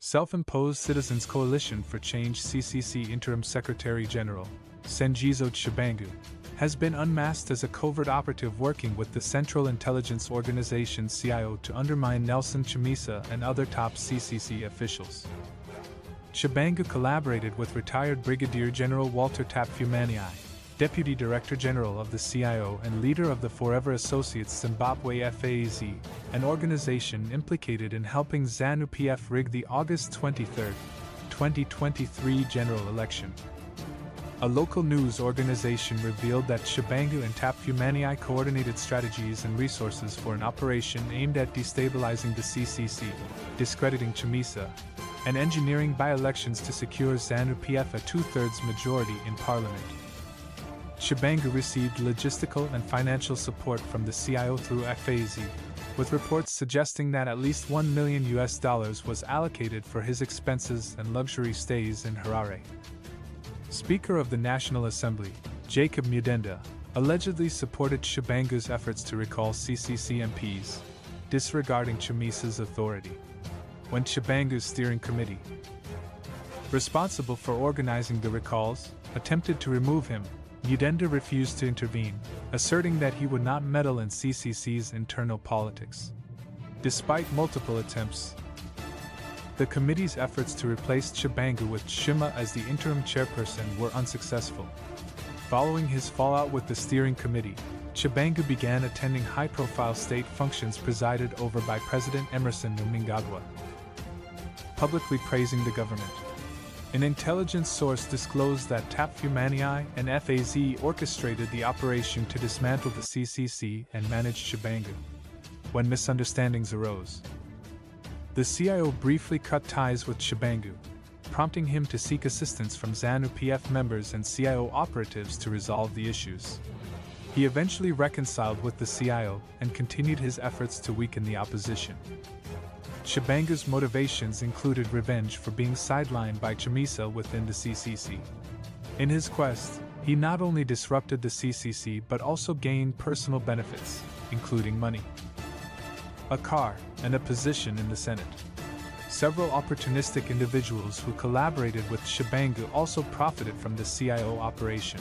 Self imposed Citizens Coalition for Change CCC Interim Secretary General, Sengezo Tshabangu, has been unmasked as a covert operative working with the Central Intelligence Organization CIO to undermine Nelson Chamisa and other top CCC officials. Tshabangu collaborated with retired Brigadier General Walter Tapfumaneyi, Deputy Director General of the CIO and leader of the Forever Associates Zimbabwe FAZ, an organization implicated in helping ZANU PF rig the August 23, 2023 general election. A local news organization revealed that Tshabangu and Tapfumaneyi coordinated strategies and resources for an operation aimed at destabilizing the CCC, discrediting Chamisa, and engineering by elections to secure ZANU PF a two thirds majority in parliament. Tshabangu received logistical and financial support from the CIO through FAZ, with reports suggesting that at least 1 million US dollars was allocated for his expenses and luxury stays in Harare. Speaker of the National Assembly, Jacob Mudenda, allegedly supported Tshabangu's efforts to recall CCC MPs, disregarding Chamisa's authority. When Tshabangu's steering committee, responsible for organizing the recalls, attempted to remove him, Mudenda refused to intervene, asserting that he would not meddle in CCC's internal politics. Despite multiple attempts, the committee's efforts to replace Tshabangu with Shima as the interim chairperson were unsuccessful. Following his fallout with the steering committee, Tshabangu began attending high profile state functions presided over by President Emmerson Mnangagwa, publicly praising the government. An intelligence source disclosed that Tapfumaneyi and FAZ orchestrated the operation to dismantle the CCC and manage Tshabangu. When misunderstandings arose, the CIO briefly cut ties with Tshabangu, prompting him to seek assistance from ZANU PF members and CIO operatives to resolve the issues. He eventually reconciled with the CIO and continued his efforts to weaken the opposition. Tshabangu's motivations included revenge for being sidelined by Chamisa within the CCC. In his quest, he not only disrupted the CCC but also gained personal benefits, including money a car, and a position in the Senate. Several opportunistic individuals who collaborated with Tshabangu also profited from the CIO operation.